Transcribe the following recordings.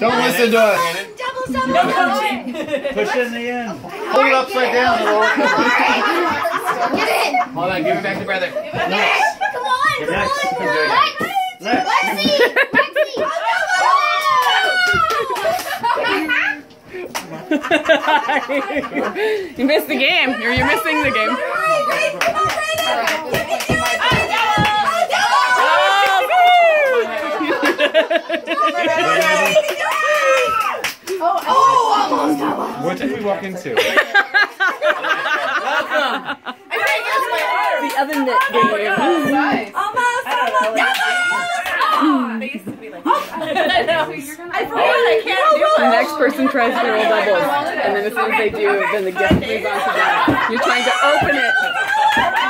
Don't no, listen to us. Double, double, double. Push it in the end. Hold it upside down. It'll. Get in. Hold on, give it back to brother. Come on, come Next. on. Lex. Lex. Lexi. Lexi. you missed the game. You're, you're missing the game. What did we walk into? the other net game. Almost, almost. I forgot I can't do The next person tries to roll doubles, and then as soon as they do, then the gift moves on to them. You're trying to open it.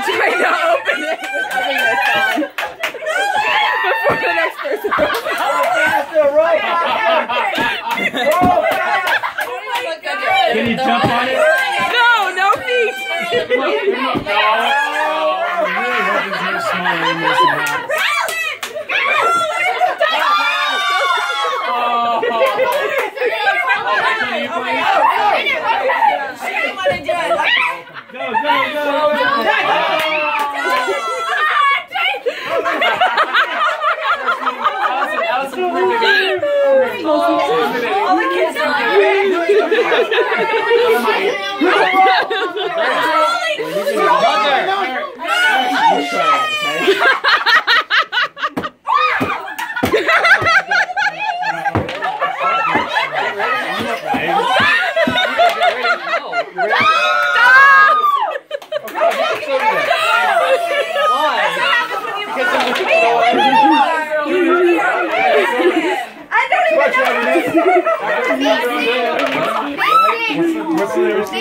Trying to open it oven. Before the next person Can you jump on it? No, no feet. I'm really hoping there's no smiling in this amount. Go, go, go, go. Allison, Allison, Right?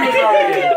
was already